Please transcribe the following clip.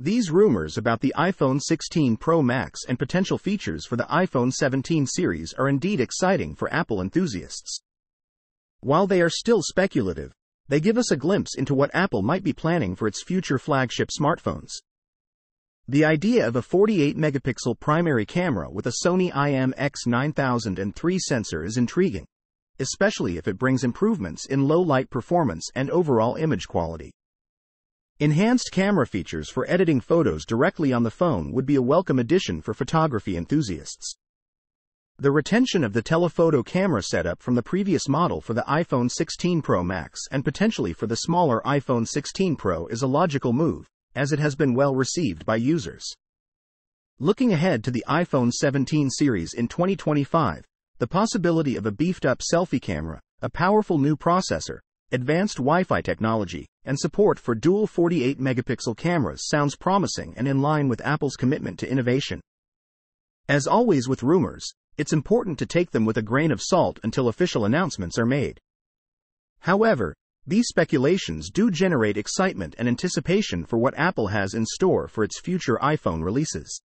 These rumors about the iPhone 16 Pro Max and potential features for the iPhone 17 series are indeed exciting for Apple enthusiasts. While they are still speculative, they give us a glimpse into what Apple might be planning for its future flagship smartphones. The idea of a 48 megapixel primary camera with a Sony IMX9003 sensor is intriguing, especially if it brings improvements in low light performance and overall image quality. Enhanced camera features for editing photos directly on the phone would be a welcome addition for photography enthusiasts. The retention of the telephoto camera setup from the previous model for the iPhone 16 Pro Max and potentially for the smaller iPhone 16 Pro is a logical move, as it has been well received by users. Looking ahead to the iPhone 17 series in 2025, the possibility of a beefed up selfie camera, a powerful new processor, advanced Wi-Fi technology, and support for dual 48 megapixel cameras sounds promising and in line with Apple's commitment to innovation. As always with rumors, it's important to take them with a grain of salt until official announcements are made. However, these speculations do generate excitement and anticipation for what Apple has in store for its future iPhone releases.